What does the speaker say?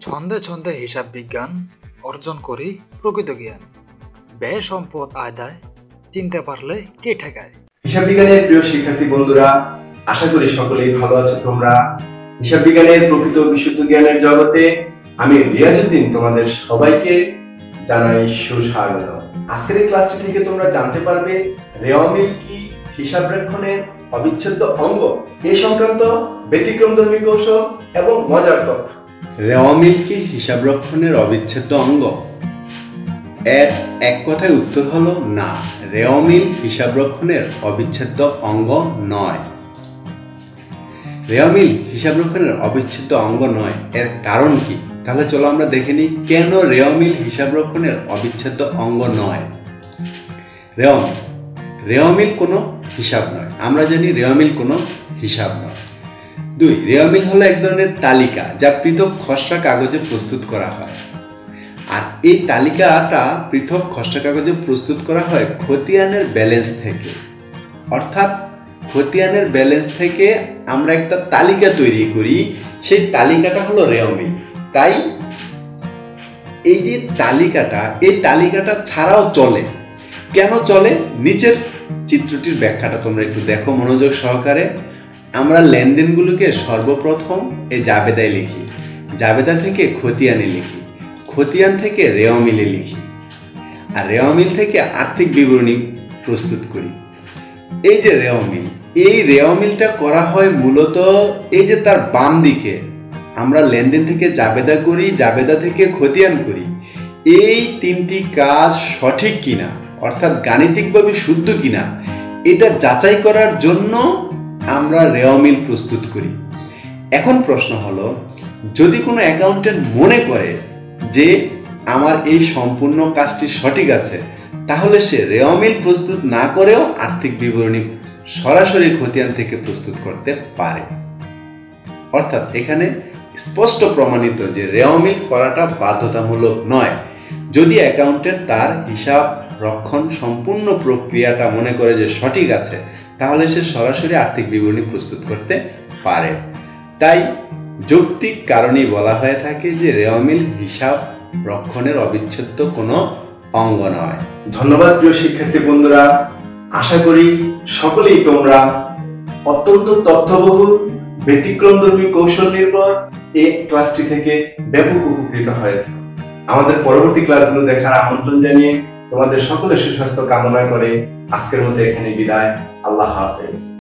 ছন্দে ছন্দে হিসাব বিজ্ঞান অর্জন করি প্রকৃত জ্ঞান। ব্যয় সম্পদ আদায়, চিনতে পারলে কে ঠেকায়? হিসাব বিজ্ঞানের প্রিয় শিক্ষার্থী বন্ধুরা, আশা করি সকলেই ভালো আছো তোমরা। হিসাব বিজ্ঞানের প্রকৃত বিশুদ্ধ জ্ঞানের জগতে আমি রিয়াজুদ্দিন তোমাদের সবাইকে জানাই সুস্বাগত। আজকের ক্লাসটি থেকে তোমরা জানতে পারবে রেওয়ামিল কি হিসাব রক্ষণের অবিচ্ছেদ্য অঙ্গ এ সংক্রান্ত ব্যতিক্রমধর্মী কৌশল এবং মজার তথ্য। রেওয়ামিল কি হিসাব রক্ষণের অবিচ্ছেদ্য অঙ্গ। এর এক কথায় উত্তর হলো না, রেওয়ামিল হিসাব রক্ষণের অবিচ্ছেদ্য অঙ্গ নয়। রেওয়ামিল হিসাব রক্ষণের অবিচ্ছেদ্য অঙ্গ নয়, এর কারণ কি? তাহলে চলো আমরা দেখে নিই, কেন রেওয়ামিল হিসাব রক্ষণের অবিচ্ছেদ্য অঙ্গ নয়? রেওয়ামিল রেওয়ামিল কোনো হিসাব নয়। আমরা জানি রেওয়ামিল কোনো হিসাব নয়। দুই রেওয়ামিল হলো এক ধরনের তালিকা যা পৃথক খসড়া কাগজে প্রস্তুত করা হয়। আর এই তালিকাটা পৃথক খসড়া কাগজে প্রস্তুত করা হয় খতিয়ানের ব্যালেন্স থেকে। অর্থাৎ খতিয়ানের ব্যালেন্স থেকে আমরা একটা তালিকা তৈরি করি, সেই তালিকাটা হলো রেওমিল তাই এই যে তালিকাটা, এই তালিকাটা ছাড়াও চলে। কেন চলে? নিচের চিত্রটির ব্যাখ্যাটা তোমরা একটু দেখো মনোযোগ সহকারে। আমরা লেনদেনগুলোকে সর্বপ্রথম এই জাবেদায় লিখি। জাবেদা থেকে খতিয়ানে লিখি। খতিয়ান থেকে রেওয়ামিলে লিখি। আর রেওয়ামিল থেকে আর্থিক বিবরণী প্রস্তুত করি। এই যে রেওয়ামিল, এই রেওয়ামিলটা করা হয় মূলত এই যে তার বাম দিকে। আমরা লেনদেন থেকে জাবেদা করি, জাবেদা থেকে খতিয়ান করি। এই তিনটি কাজ সঠিক কিনা, অর্থাৎ গাণিতিকভাবে শুদ্ধ কিনা, এটা যাচাই করার জন্য আমরা রেওয়ামিল প্রস্তুত করি। এখন প্রশ্ন হলো, যদি কোনো অ্যাকাউন্টেন্ট মনে করে যে আমার এই সম্পূর্ণ কাজটি সঠিক আছে, তাহলে সে রেওয়ামিল প্রস্তুত না করেও আর্থিক বিবরণী সরাসরি খতিয়ান থেকে প্রস্তুত করতে পারে। অর্থাৎ এখানে স্পষ্ট প্রমাণিত যে রেওমিল করাটা বাধ্যতামূলক নয়। যদি অ্যাকাউন্টেন্ট তার হিসাব রক্ষণ সম্পূর্ণ প্রক্রিয়াটা মনে করে যে সঠিক আছে তাহলে সে সরাসরি আর্থিক বিবরণী প্রস্তুত করতে পারে। তাই যৌক্তিক কারণেই বলা হয়ে থাকে যে রেওয়ামিল হিসাব রক্ষণের অবিচ্ছেদ্য কোনো অঙ্গ নয়। ধন্যবাদ প্রিয় শিক্ষার্থী বন্ধুরা। আশা করি সকলেই তোমরা অত্যন্ত তথ্যবহুল ব্যতিক্রমধর্মী কৌশল নির্ভর এই ক্লাসটি থেকে ব্যাপক উপকৃত হয়েছে। আমাদের পরবর্তী ক্লাসগুলো দেখার আমন্ত্রণ জানিয়ে তোমাদের সকলের সুস্বাস্থ্য কামনা করে আজকের মধ্যে এখানে বিদায়। আল্লাহ হাফেজ।